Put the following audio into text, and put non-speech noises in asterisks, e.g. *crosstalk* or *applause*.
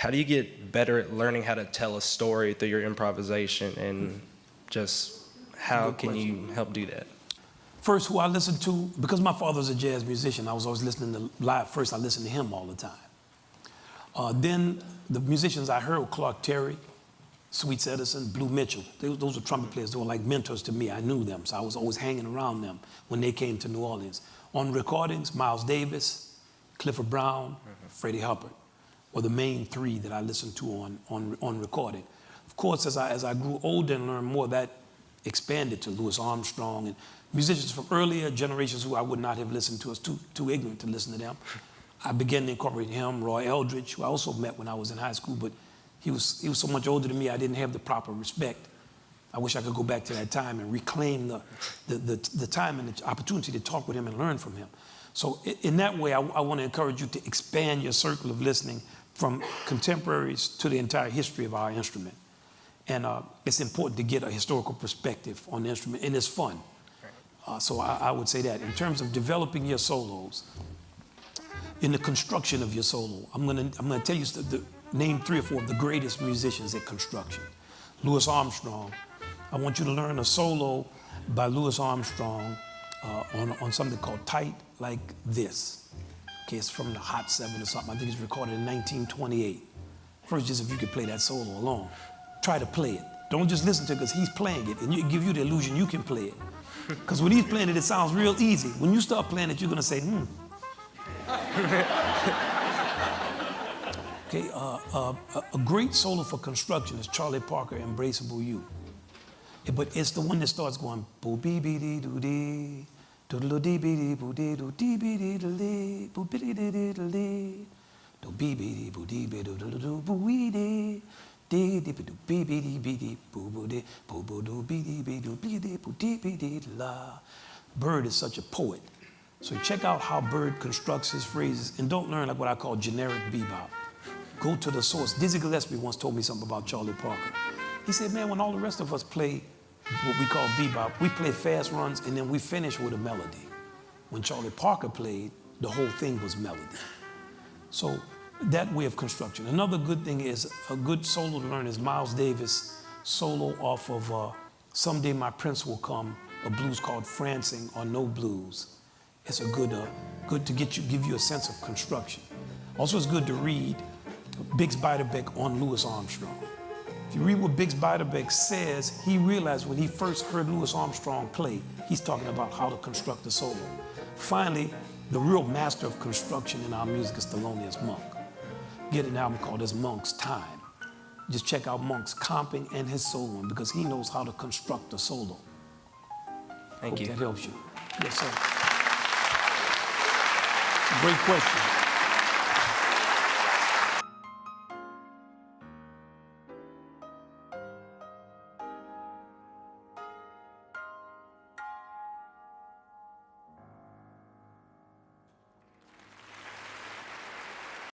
how do you get better at learning how to tell a story through your improvisation and just how can you help do that? First, who I listened to, because my father was a jazz musician, I was always listening to live. First, I listened to him all the time. Uh, then the musicians I heard were Clark Terry, Sweets Edison, Blue Mitchell. They, those were trumpet players. They were like mentors to me. I knew them, so I was always hanging around them when they came to New Orleans. On recordings, Miles Davis, Clifford Brown, Freddie Hubbard were the main three that I listened to on, on, on recording. Of course, as I, as I grew older and learned more, that expanded to Louis Armstrong and musicians from earlier generations who I would not have listened to. I was too, too ignorant to listen to them. I began to incorporate him, Roy Eldridge, who I also met when I was in high school, but he was, he was so much older than me, I didn't have the proper respect. I wish I could go back to that time and reclaim the, the, the, the time and the opportunity to talk with him and learn from him. So in that way, I, I want to encourage you to expand your circle of listening from contemporaries to the entire history of our instrument. And uh, it's important to get a historical perspective on the instrument, and it's fun. Uh, so I, I would say that. In terms of developing your solos, in the construction of your solo, I'm gonna, I'm gonna tell you the, the, name three or four of the greatest musicians at construction. Louis Armstrong. I want you to learn a solo by Louis Armstrong uh, on, on something called Tight Like This. It's from the Hot Seven or something. I think it's recorded in 1928. First, just if you could play that solo alone, try to play it. Don't just listen to it because he's playing it and you give you the illusion you can play it. Because when he's playing it, it sounds real easy. When you start playing it, you're gonna say, hmm. *laughs* okay, uh, uh, a- a great solo for construction is Charlie Parker, Embraceable You. But it's the one that starts going boo bee bee dee doo dee, doodle dee bee dee boo dee doo dee bee dee doo dee, boo bee dee dee doo dee, do bee bee dee boo dee bee doo doo doo doo boo wee dee, dee dee bee doo bee bee dee bee dee boo boo dee, boo boo doo bee dee bee doo bee dee boo dee bee dee la. Bird is such a poet. So check out how Bird constructs his phrases and don't learn like what I call generic bebop. Go to the source. Dizzy Gillespie once told me something about Charlie Parker. He said, man, when all the rest of us play what we call bebop, we play fast runs and then we finish with a melody. When Charlie Parker played, the whole thing was melody. So that way of construction. Another good thing is a good solo to learn is Miles Davis solo off of uh, Someday My Prince Will Come, a blues called Pfrancing or No Blues. It's a good, uh, good to get you, give you a sense of construction. Also, it's good to read Bix Beiderbecke on Louis Armstrong. If you read what Bix Beiderbecke says, he realized when he first heard Louis Armstrong play, he's talking about how to construct a solo. Finally, the real master of construction in our music is Thelonious Monk. Get an album called It's Monk's Time. Just check out Monk's comping and his soloing because he knows how to construct a solo. Thank Hope you. that helps you. Yes, sir. Great question.